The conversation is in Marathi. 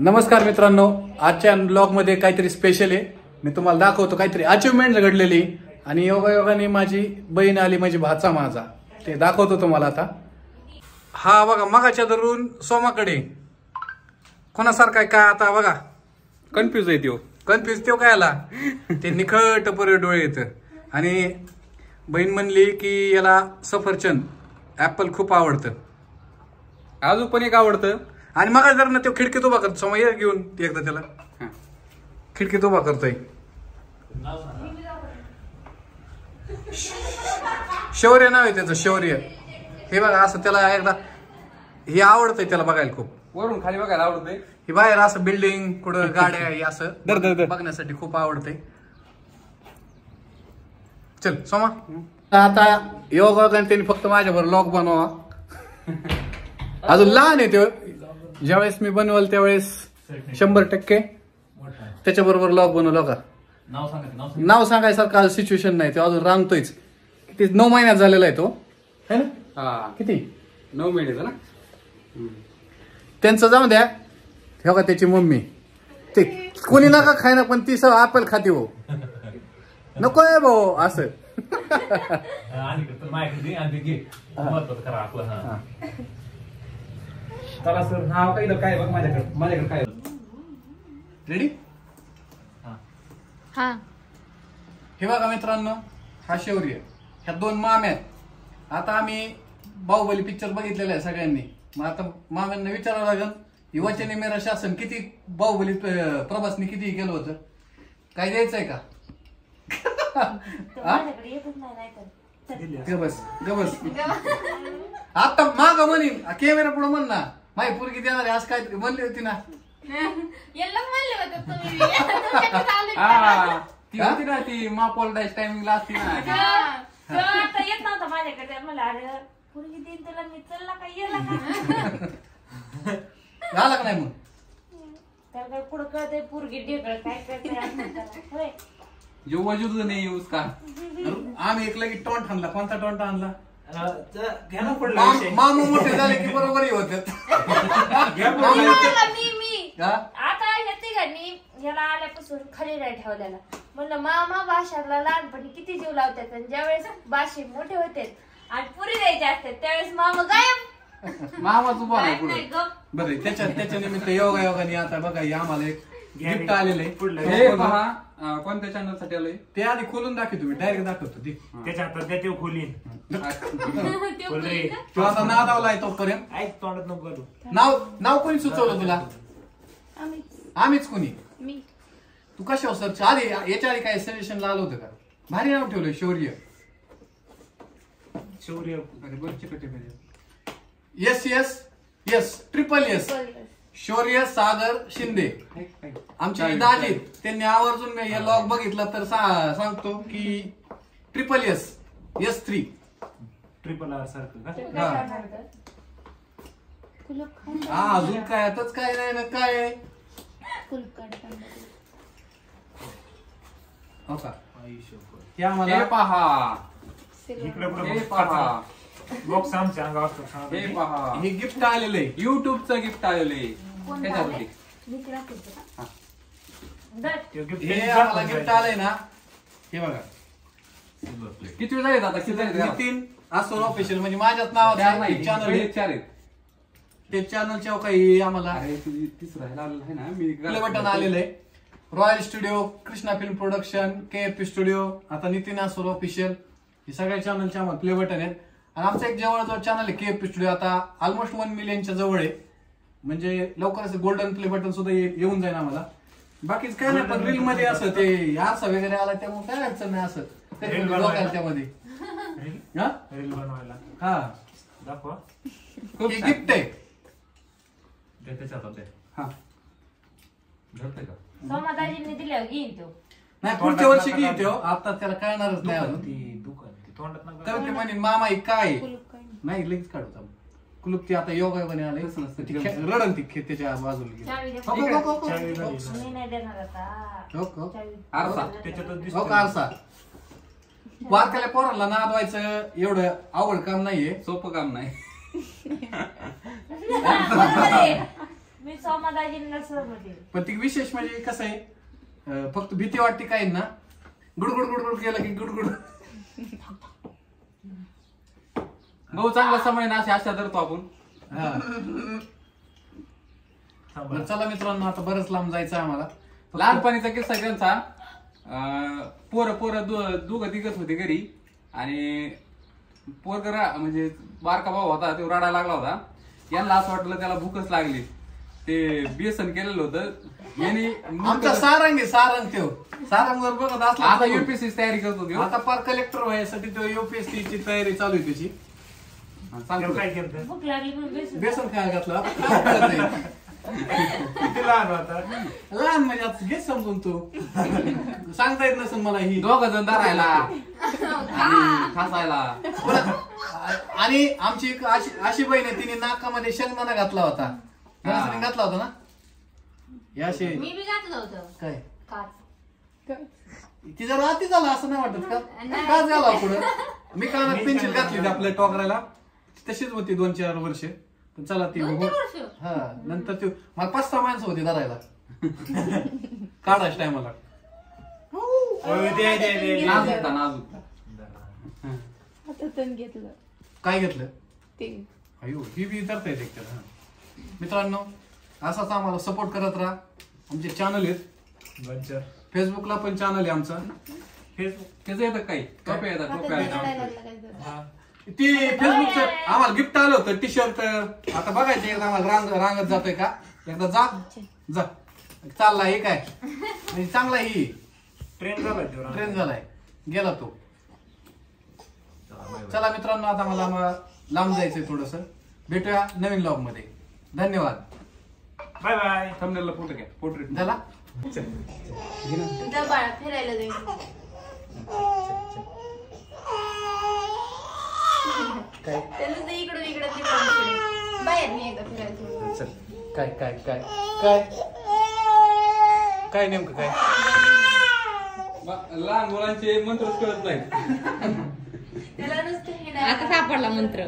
नमस्कार मित्रांनो आजच्या ब्लॉगमध्ये काहीतरी स्पेशल आहे. मी तुम्हाला दाखवतो काहीतरी अचिव्हमेंट घडलेली आणि योगायोगाने माझी बहीण आली माझी भाचा माझा. ते दाखवतो तुम्हाला आता. हा बघा मगाच्या धरून सोमाकडे. कोणासारखा आहे काय आता बघा. कन्फ्यूज आहे त्यो कन्फ्यूज त्यो काय आला? ते निखट परे डोळे येत आणि बहीण म्हणली की याला सफरचंद ऍपल खूप आवडतं. अजून पण एक आवडतं. आणि मग जर ना तो खिडकीत उभा करतो समोर ये घेऊन एकदा त्याला. हा. खिडकीत उभा करतोय. शौर्य नाव आहे त्याचं शौर्य. हे बघा असं त्याला एकदा हे आवडतंय त्याला बघायला खूप. वरून खाली बघायला आवडतंय. हे बाहेर असं बिल्डिंग कुठं गाड्या हे असं दर, दर, दर. बघण्यासाठी खूप आवडतंय. चल सोमा. आता योगा त्यांनी फक्त माझ्यावर लॉक बनवा. अजून लहान आहे तो. ज्यावेळेस मी बनवल त्यावेळेस शंभर टक्के. त्याच्याबरोबर लॉक बनवलं का? नाव सांगा नाव सांगा. नाव सांगायसारखं सिच्युएशन नाही. तो अजून रांगतोयच. किती? नऊ महिन्यात झालेला आहे तो. है ना? हा. किती? नऊ महिन्याचा ना त्यांचं जाऊ द्या. हे बघा त्याची मम्मी. ते कोणी नका खायना पण ती सगळं आपल खाते हो. नको आहे भाऊ असं. आणि तर माझ्याकडे दे आणि ते घे महत्वाचं करा आपलं हा चला सर नाव काय काय बघ माझ्याकडे. माझ्याकडे काय रेडी हा. हे. बघा मित्रांनो हा शौर्य. ह्या दोन माम्या आहेत. आता आम्ही बाहुबली पिक्चर बघितलेला आहे सगळ्यांनी. मग आता माम्यांना विचारावं लागेल वचने मेरा शासन किती बाहुबली प्रभासने किती केलं होतं? काय द्यायचंय का? हा? ग बस ग बस आता माग म्हणीन कॅमेरा पुढे म्हण ना. माही पोरगी देणार आहे असं काय म्हणली होती ना. याला म्हणले होते तुम्ही. तुमच्याकडे आले हा. ती? होती ना ती मापॉल डॅश टायमिंगला असती ना. आता येत नव्हता माझ्याकडे. मला अरे पोरगी देईन त्याला मी चलला का? येला का झाला का नाही मग? त्याला काय पुढं कळतंय पोरगी ढेकळ काय करते असं त्याला. होय. जो वजूद नाही उसका आम्ही एक लगेच टॉन्ट आणला. कोणता टॉन्ट आणला? माम-. मामा मोठे झाले की बरोबरही होते घ्या पुढला मी विषय. म्हणलं, मी मी हा? आता ह्या तिघांनी ह्याला आल्यापासून खाली नाही ठेवलेला म्हणलं मामा भाषाला लहानपणी किती जीव लावतात आणि ज्यावेळेस भाषे मोठे होते आणि पुरी द्यायचे असतात त्यावेळेस मामा गायब मामाच उभा नाही बरं त्याच्या त्याच्या निमित्त योगा योगाने आता बघा आम्हाला एक गिफ्ट. आलेलं. आहे पुढलं. हे पहा अं, कोणत्या चॅनलसाठी आलोय? ते आधी खोलून दाखव तुम्ही डायरेक्ट दाखवतो ते त्याच्या हातात द्या ते खोलीन. ते बोल रे. बोलली का? तो आता नादावला आहे तोपर्यंत. ऐक तोंडात नको घालू. नाव नाव कोणी सुचवलं तुला? आम्हीच. आम्हीच कोणी? मी. तू कशावर सर्च आधी याच्या आधी काय सजेशनला आलं होतं का? भारी नाव ठेवलं शौर्य. शौर्य. अरे बरं Chikte yes yes yes triple yes. Shaurya Sagar Shinde. आमचे जे दाजी आहेत, त्यांनी आवर्जून मी हे लॉग बघितलं तर सांगतो की triple S S three triple R सारखं का? हा. अजून काय? आताच काय नाही ना काय आहे? हो का. हे आम्हाला हे पहा. इकडे हे पहा. बॉक्स आमच्या अंगावर असतो, हे. पहा. हे गिफ्ट आलेलं आहे. युट्यूबचं गिफ्ट आलेले कोण दाखवते का? हे. आम्हाला गिफ्ट. आलंय ना. हे बघा. किती झालेत आता? किती? नितीन असोर ऑफिशियल म्हणजे माझ्याच चार नावाचं नाही चॅनल चार आहेत. ते चॅनलच्या काही आम्हाला. अरे तुझी तिसरा ह्याला आलेला आहे ना? मी प्ले बटन आलेलं आहे. Royal studio Krishna film production K F P studio आता नितीन आसोर ऑफिशियल हे सगळ्या चॅनलचे आम्हाला प्ले बटन आहेत. आणि आमचा एक जवळजवळ चॅनल आहे के एफ पी स्टुडिओ आता ऑलमोस्ट वन मिलियनच्या जवळ आहे. म्हणजे लवकरच गोल्डन प्ले बटन सुद्धा ये- येऊन जाईल आम्हाला. बाकीच काय नाही पण रील मध्ये असं ते असं वगैरे आला त्यामुळे काय अडचण नाही असं. Reel कधी बनवायला. लोकांच्या त्यामध्ये रील हा? रील बनवायला. हा. दाखवा. हे. गिफ्ट आहे. ते त्याच्या हातात द्या. हा. का? सोमादाजींनी दिल्यावर घेईन तो. नाही पुढच्या वर्षी घेईन तो. आता त्याला कळणारच नाही अजून. ती दुकान ती. तोंडात तर ते म्हणे मामा ही काय आहे?" नाही लगेच काढू. कुलूप ती आता योगा योगाने आले. नसतं. ती त्याच्या बाजूला. आरसा. हो वारकाल्या पोरांना नादवायचं एवढं आवड काम नाहीये. सोपं काम नाही. पण ती विशेष म्हणजे कसं आहे फक्त भीती वाटते काही ना गुडगुड गुडगुड केलं की गुडगुड. भाऊ चांगला समय ना अशी आशा धरतो आपण. बरं, चला मित्रांनो आता बरंच लांब जायचं आम्हाला. लहानपणीचा किस्सा त्यांचा. अं, पोरं पोरं दो- दोघं तिघच होते घरी. आणि पोरग म्हणजे बारका भाऊ होता तो रडायला लागला होता. यांना असं वाटलं त्याला भूकच लागली. ते बेसन केलेलं होतं. यांनी आमचा सारंग आहे सारंग त्यो सारंग वर बघत असला आता युपीएससी तयारी करतो तो. आता पार कलेक्टर व्हायसाठी तो युपीएससी ची तयारी चालू आहे त्याची. सांगतो काय केलं भूक लागली म्हणून बेसून बेसन खायला घातलं? आता काय कळत नाही. किती लहान होता? लहान म्हणजे आता घे समजून तू. सांगता येत नसेल मला ही. दोघ जण धरायला. आणि आणि आमची एक अशी अशी बहीण आहे तिने नाकामध्ये शेंगदाणा घातला होता. घातला होता ना? हे असे मी बी घातलं होतं. काय? काच. ती जरा अति झाला असं नाही वाटत का? नाही. का झाला पुढं. मी कानात पेन्सिल घातली होती आपल्या टॉकराला. तशीच होती दोन चार वर्ष. पण चला ती वर्ष? हा नंतर ती मला पाच सहा माणसं होती धरायला. काढायच्या टायमाला. दे दे दे नाजूक होता, नाजूक हातातून घेतलं. काय घेतलं? ते. अयो ही बी करता येते एकट्याला, हा. मित्रांनो असाच आम्हाला सपोर्ट करत राहा. आमचे चॅनल आहेत. बंचर फेसबुकला पण चॅनल आहे आमचा. फेसबुक त्याचं येतं काही? टोप्या येतात आता टोप्या ते येतात. रडायला लागला काय तर. ती फेसबुकचं आम्हाला गिफ्ट आलं होतं टी शर्ट आता बघायचं एकदा आम्हाला रांग रांगत जातोय का? एकदा जा. जा. चालला हे काय? म्हणजे चांगला ही. ट्रेन झाला तेवढा ट्रेन झालाय. गेला तो. चला मित्रांनो आता मला मला लांब जायचंय थोडस. भेटूया नवीन लॉगमध्ये. धन्यवाद. बाय बाय थंबनेलला फोटो घ्या. पोर्ट्रेट झाला? बाळा फिरायला जाईल काय? त्याला ते इकडून इकडे तिकडून इकडे. बाहेर मी एकदा फिरायचं चल. काय काय काय? काय? काय नेमकं काय? लहान मुलांचे मंत्रच कळत नाही त्याला नुसतं आता सापडला मंत्र.